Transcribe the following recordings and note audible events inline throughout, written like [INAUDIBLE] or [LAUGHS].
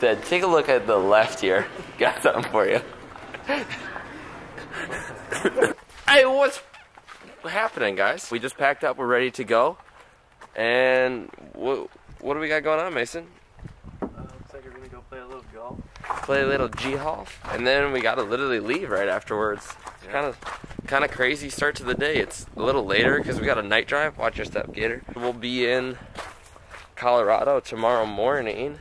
Dad, take a look at the left here. [LAUGHS] Got something for you. [LAUGHS] hey, what's happening, guys? We just packed up. We're ready to go. And what, what do we got going on, Mason? Uh, looks like we're gonna go play a little golf. Play a little G-Golf. And then we got to literally leave right afterwards. It's kind of kind of crazy start to the day. It's a little later because we got a night drive. Watch your step, Gator. We'll be in Colorado tomorrow morning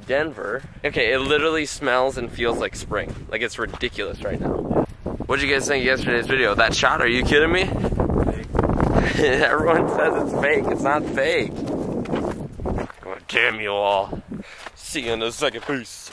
Denver. Okay, it literally smells and feels like spring. Like it's ridiculous right now. What'd you guys think of yesterday's video? That shot, are you kidding me? [LAUGHS] Everyone says it's fake. It's not fake. Damn you all. See you in a second. Peace.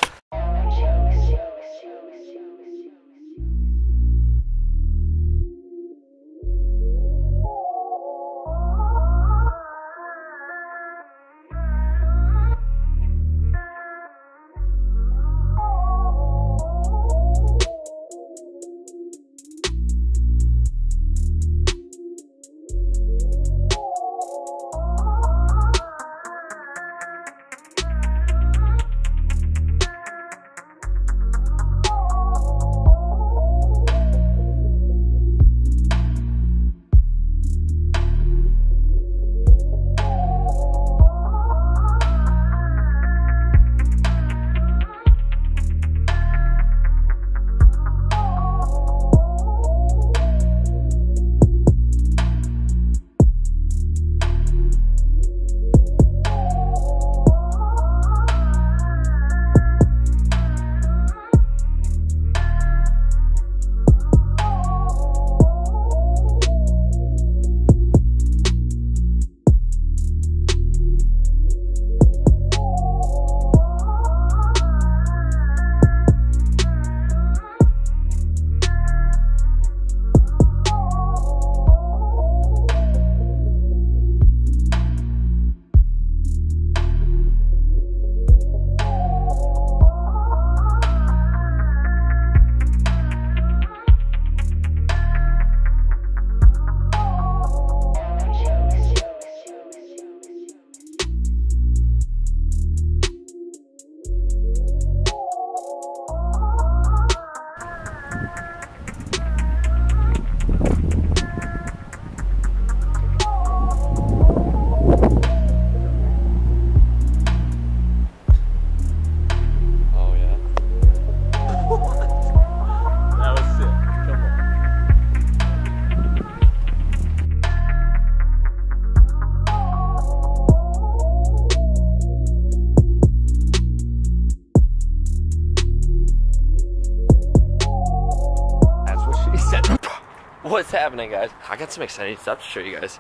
What's happening, guys? I got some exciting stuff to show you guys.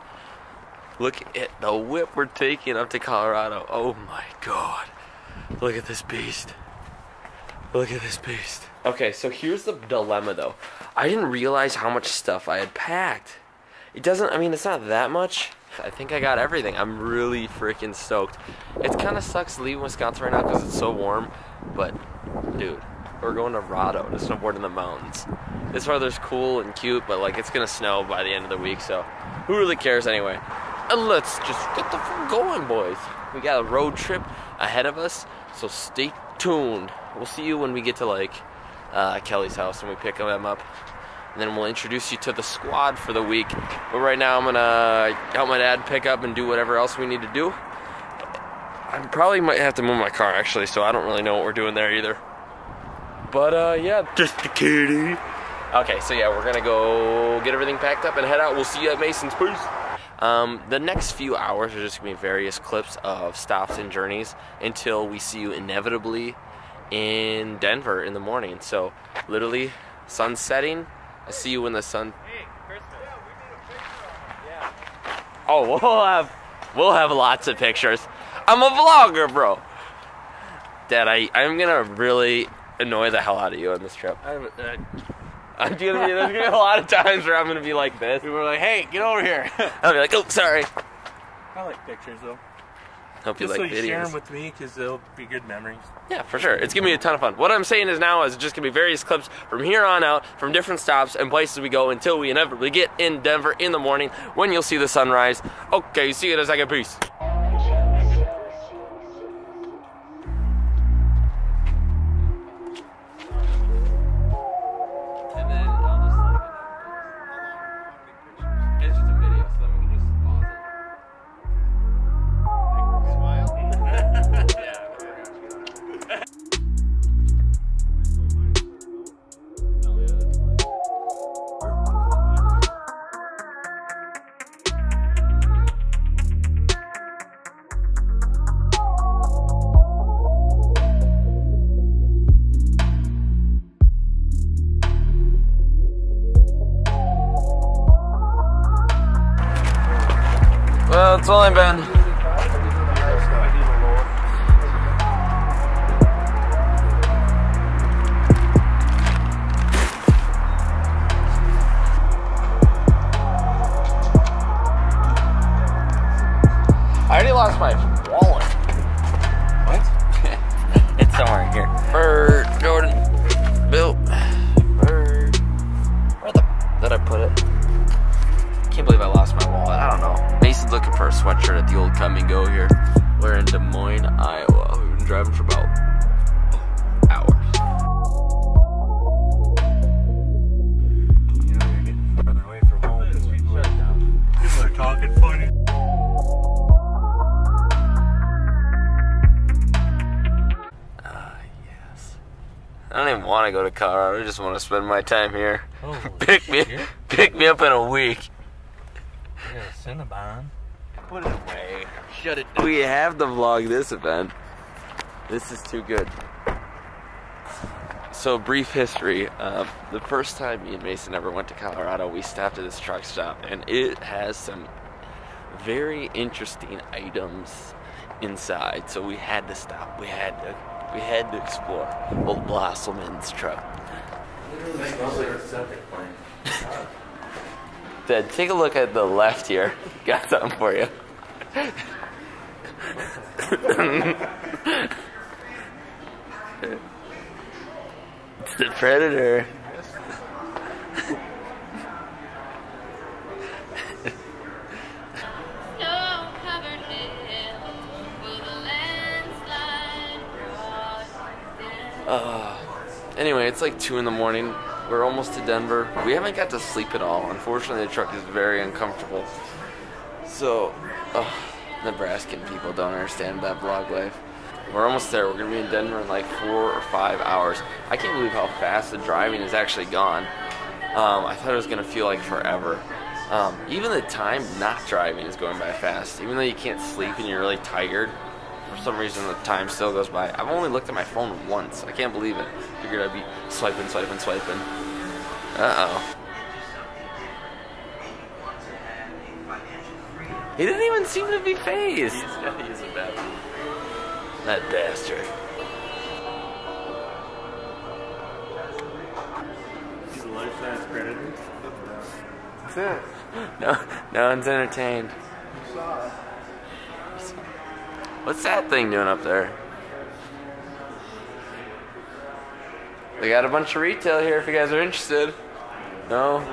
Look at the whip we're taking up to Colorado. Oh my god. Look at this beast. Look at this beast. Okay, so here's the dilemma though. I didn't realize how much stuff I had packed. It doesn't, I mean, it's not that much. I think I got everything. I'm really freaking stoked. It kind of sucks leaving Wisconsin right now because it's so warm, but dude, we're going to Rado to snowboard in the mountains. This weather's cool and cute, but like it's gonna snow by the end of the week, so who really cares anyway? And let's just get the fun going, boys. We got a road trip ahead of us, so stay tuned. We'll see you when we get to like uh, Kelly's house and we pick them up. And then we'll introduce you to the squad for the week. But right now, I'm gonna help my dad pick up and do whatever else we need to do. I probably might have to move my car actually, so I don't really know what we're doing there either. But uh, yeah, just a kitty. Okay, so yeah, we're gonna go get everything packed up and head out. We'll see you at Mason's. Peace. Um, the next few hours are just gonna be various clips of stops and journeys until we see you inevitably in Denver in the morning. So literally, sun setting. I see you when the sun. Hey, Christmas. Yeah, we need a picture. Yeah. Oh, we'll have we'll have lots of pictures. I'm a vlogger, bro. Dad, I I'm gonna really annoy the hell out of you on this trip. I, I'm gonna be there's gonna be a lot of times where I'm gonna be like this. People are like, hey, get over here. [LAUGHS] I'll be like, oh, sorry. I like pictures though. Hope you Just like so you share them with me because they'll be good memories. Yeah, for sure. It's gonna be a ton of fun. What I'm saying is now is just gonna be various clips from here on out, from different stops and places we go until we inevitably get in Denver in the morning when you'll see the sunrise. Okay, see you in a second. Peace. It's only been. I already lost my wallet. What? [LAUGHS] It's somewhere here. Bird, Jordan, a sweatshirt at the old come and go here. We're in Des Moines, Iowa. We've been driving for about hours. You know, you're getting further away from home because people are, people are talking funny. Ah, yes. I don't even want to go to Colorado. I just want to spend my time here. Holy [LAUGHS] pick me, pick me up in a week. You got a Cinnabon. Put it away. Shut it We have to vlog this event. This is too good. So, brief history. Um, the first time me and Mason ever went to Colorado, we stopped at this truck stop, and it has some very interesting items inside. So we had to stop. We had to. We had to explore old Bosselman's truck. Dad, take a look at the left here. [LAUGHS] Got something for you. It's the predator. Snow-covered hill with a landslide brought down. Uh, anyway, it's like 2 in the morning. We're almost to Denver. We haven't got to sleep at all. Unfortunately, the truck is very uncomfortable. So, uh, Nebraskan people don't understand that vlog life. We're almost there. We're going to be in Denver in like four or five hours. I can't believe how fast the driving has actually gone. Um, I thought it was going to feel like forever. Um, even the time not driving is going by fast. Even though you can't sleep and you're really tired, for some reason the time still goes by. I've only looked at my phone once. I can't believe it. Figured I'd be swiping, swiping, swiping. Uh He didn't even seem to be phased. He's a bad That bastard. He's a life-size predator. That's it. No, no one's entertained. What's that thing doing up there? They got a bunch of retail here if you guys are interested. No?